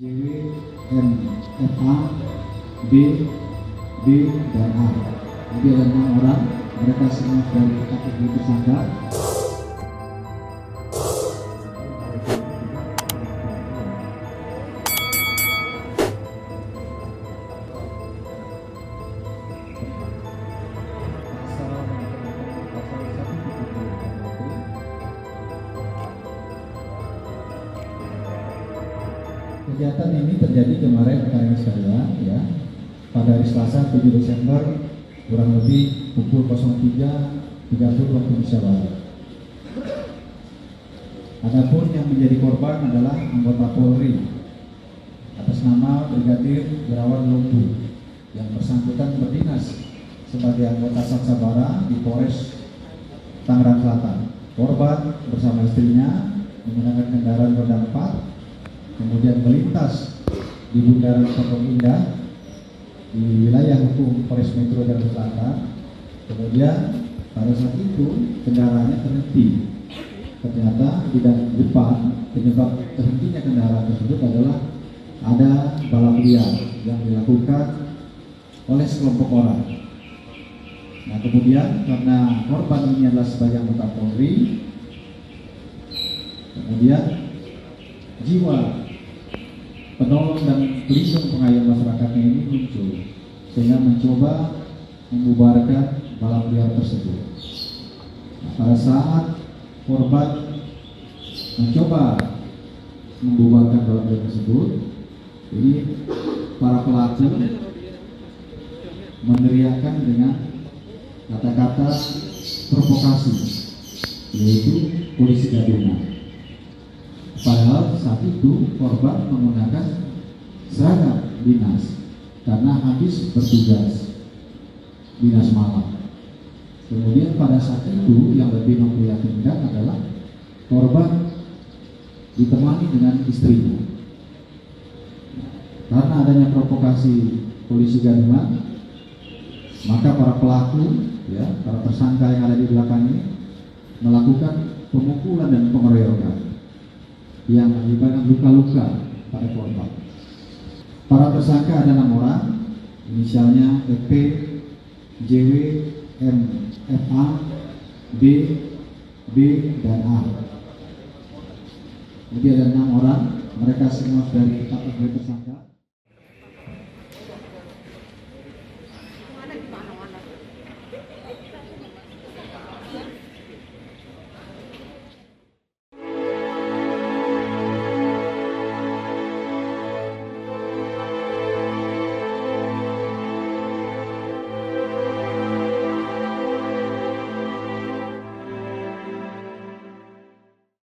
JW, M, FA, B, B, dan A. Jadi ada enam orang, mereka semua dari kategori tersangka. Kegiatan ini terjadi kemarin rekan sekalian ya pada hari Selasa 7 Desember kurang lebih pukul 03.30 waktu Indonesia Barat. Adapun yang menjadi korban adalah anggota Polri atas nama Brigadir Wirawan Lumbu yang bersangkutan berdinas sebagai anggota Saksabara di Polres Tangerang Selatan. Korban bersama istrinya menggunakan kendaraan roda 4 kemudian melintas di bundaran Pondok Indah di wilayah hukum Polres Metro Jakarta Selatan. Kemudian pada saat itu kendaraannya terhenti. Ternyata di depan penyebab terhentinya kendaraan tersebut adalah ada balap liar yang dilakukan oleh sekelompok orang. Nah kemudian karena korban ini adalah sebagai anggota Polri, kemudian jiwa penolong dan pelindung pengayom masyarakatnya ini muncul sehingga mencoba membubarkan balap liar tersebut. Nah, pada saat korban mencoba membubarkan balap liar tersebut, jadi para pelaku meneriakkan dengan kata-kata provokasi, yaitu polisi gadungan. Padahal saat itu korban menggunakan seragam dinas karena habis bertugas dinas malam. Kemudian pada saat itu yang lebih memprihatinkan adalah korban ditemani dengan istrinya. Karena adanya provokasi polisi gadungan, maka para pelaku, ya, para tersangka yang ada di belakang ini melakukan pemukulan dan pengeroyokan yang menyebabkan luka-luka pada korban. Para tersangka ada enam orang, inisialnya EP, JW, M, FA, B, B, dan A. Jadi ada enam orang, mereka semua ditetapkan sebagai tersangka.